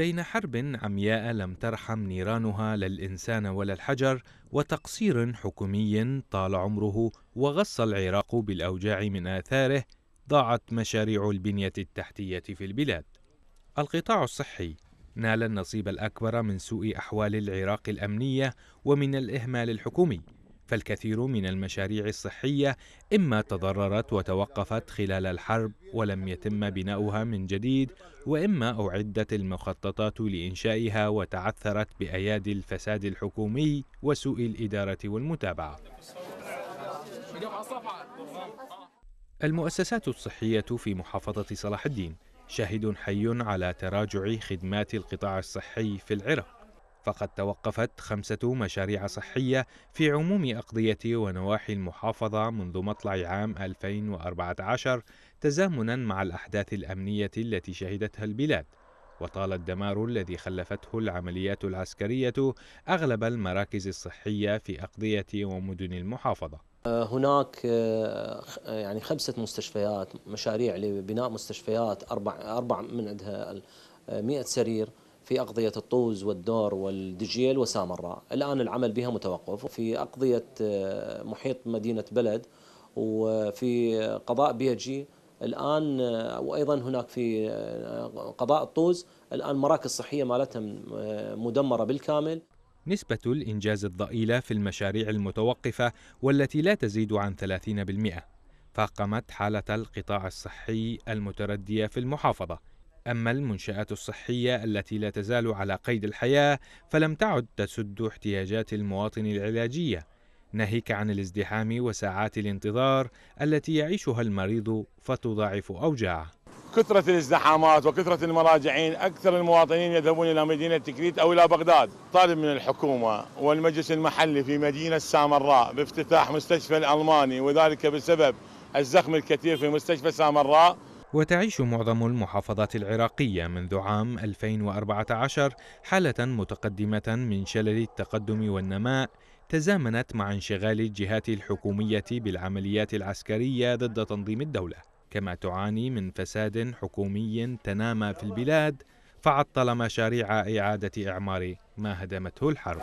بين حرب عمياء لم ترحم نيرانها لا الإنسان ولا الحجر وتقصير حكومي طال عمره وغص العراق بالأوجاع من آثاره ضاعت مشاريع البنية التحتية في البلاد. القطاع الصحي نال النصيب الأكبر من سوء أحوال العراق الأمنية ومن الإهمال الحكومي. فالكثير من المشاريع الصحية إما تضررت وتوقفت خلال الحرب ولم يتم بناؤها من جديد وإما أعدت المخططات لإنشائها وتعثرت بأيادي الفساد الحكومي وسوء الإدارة والمتابعة. المؤسسات الصحية في محافظة صلاح الدين شاهد حي على تراجع خدمات القطاع الصحي في العراق. فقد توقفت خمسة مشاريع صحية في عموم أقضية ونواحي المحافظة منذ مطلع عام 2014 تزامنا مع الأحداث الأمنية التي شهدتها البلاد. وطال الدمار الذي خلفته العمليات العسكرية أغلب المراكز الصحية في أقضية ومدن المحافظة. هناك آه، يعني خمسة مستشفيات مشاريع لبناء مستشفيات أربع, أربع من عندها 100 سرير. في أقضية الطوز والدور والدجيل وسامراء الآن العمل بها متوقف في أقضية آه، محيط مدينة بلد وفي قضاء بيجي. الآن آه، وأيضا هناك في آه، قضاء الطوز. الآن مراكز صحية مالتهم مدمرة بالكامل. نسبة الإنجاز الضئيلة في المشاريع المتوقفة والتي لا تزيد عن 30% فاقمت حالة القطاع الصحي المتردية في المحافظة. أما المنشآت الصحية التي لا تزال على قيد الحياة فلم تعد تسد احتياجات المواطن العلاجية. ناهيك عن الازدحام وساعات الانتظار التي يعيشها المريض فتضاعف أوجاعه. كثرة الازدحامات وكثرة المراجعين أكثر المواطنين يذهبون إلى مدينة تكريت أو إلى بغداد. طالب من الحكومة والمجلس المحلي في مدينة سامراء بافتتاح مستشفى الألماني وذلك بسبب الزخم الكثير في مستشفى سامراء. وتعيش معظم المحافظات العراقية منذ عام 2014 حالة متقدمة من شلل التقدم والنماء تزامنت مع انشغال الجهات الحكومية بالعمليات العسكرية ضد تنظيم الدولة. كما تعاني من فساد حكومي تنامى في البلاد فعطل مشاريع إعادة إعمار ما هدمته الحرب.